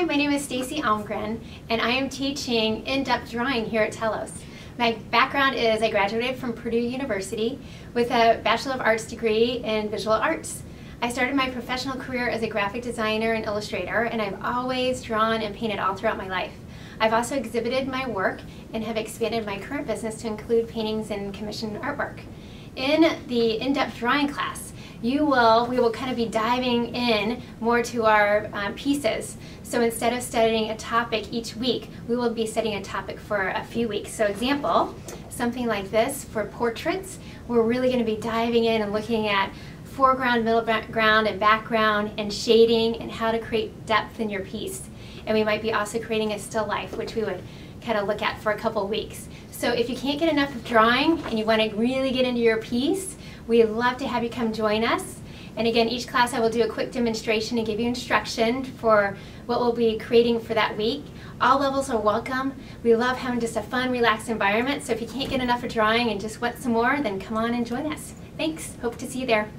Hi, my name is Stacey Almgren, and I am teaching in-depth drawing here at Telos. My background is I graduated from Purdue University with a Bachelor of Arts degree in Visual Arts. I started my professional career as a graphic designer and illustrator, and I've always drawn and painted all throughout my life. I've also exhibited my work and have expanded my current business to include paintings and commissioned artwork. In the in-depth drawing class, you will, we will kind of be diving in more to our um, pieces. So instead of studying a topic each week, we will be studying a topic for a few weeks. So example, something like this for portraits, we're really going to be diving in and looking at foreground, middle ground, and background, and shading, and how to create depth in your piece. And we might be also creating a still life, which we would kind of look at for a couple weeks. So if you can't get enough of drawing and you want to really get into your piece, we'd love to have you come join us. And again, each class I will do a quick demonstration and give you instruction for what we'll be creating for that week. All levels are welcome. We love having just a fun, relaxed environment. So if you can't get enough of drawing and just want some more, then come on and join us. Thanks. Hope to see you there.